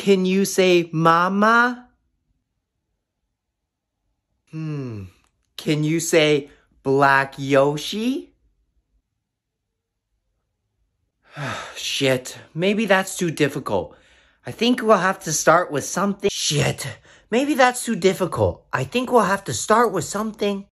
Can you say mama? Hmm. Can you say Black Yoshi? Shit. Maybe that's too difficult. I think we'll have to start with something. Shit. Maybe that's too difficult. I think we'll have to start with something